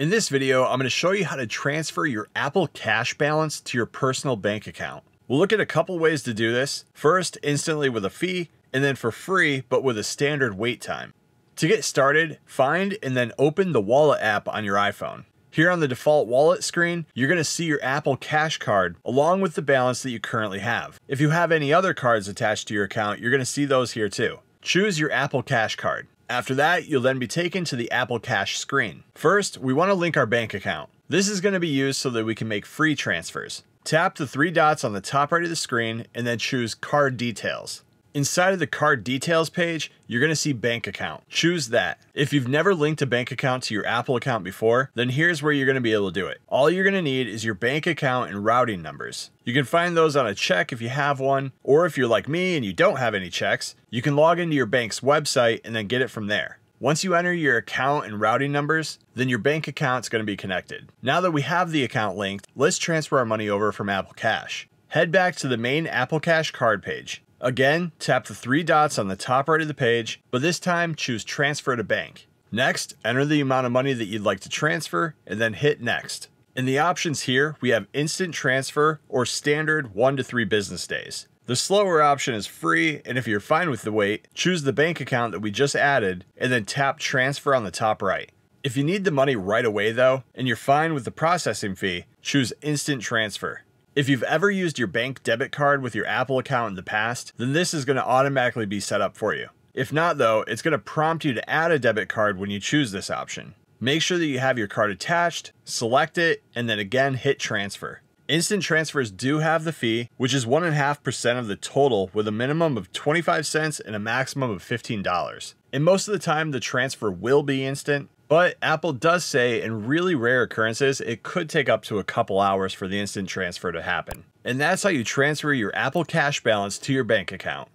In this video, I'm going to show you how to transfer your Apple Cash balance to your personal bank account. We'll look at a couple ways to do this. First, instantly with a fee, and then for free, but with a standard wait time. To get started, find and then open the Wallet app on your iPhone. Here on the default wallet screen, you're going to see your Apple Cash card along with the balance that you currently have. If you have any other cards attached to your account, you're going to see those here too. Choose your Apple Cash card. After that, you'll then be taken to the Apple Cash screen. First, we want to link our bank account. This is going to be used so that we can make free transfers. Tap the three dots on the top right of the screen and then choose Card Details. Inside of the card details page, you're going to see bank account. Choose that. If you've never linked a bank account to your Apple account before, then here's where you're going to be able to do it. All you're going to need is your bank account and routing numbers. You can find those on a check if you have one, or if you're like me and you don't have any checks, you can log into your bank's website and then get it from there. Once you enter your account and routing numbers, then your bank account's going to be connected. Now that we have the account linked, let's transfer our money over from Apple Cash. Head back to the main Apple Cash card page. Again, tap the three dots on the top right of the page, but this time choose Transfer to Bank. Next, enter the amount of money that you'd like to transfer, and then hit Next. In the options here, we have Instant Transfer or Standard 1 to 3 business days. The slower option is free, and if you're fine with the wait, choose the bank account that we just added, and then tap Transfer on the top right. If you need the money right away though, and you're fine with the processing fee, choose Instant Transfer. If you've ever used your bank debit card with your Apple account in the past, then this is going to automatically be set up for you. If not though, it's going to prompt you to add a debit card when you choose this option. Make sure that you have your card attached, select it, and then again hit transfer. Instant transfers do have the fee, which is 1.5% of the total with a minimum of 25 cents and a maximum of $15. And most of the time, the transfer will be instant, but Apple does say in really rare occurrences, it could take up to a couple hours for the instant transfer to happen. And that's how you transfer your Apple Cash balance to your bank account.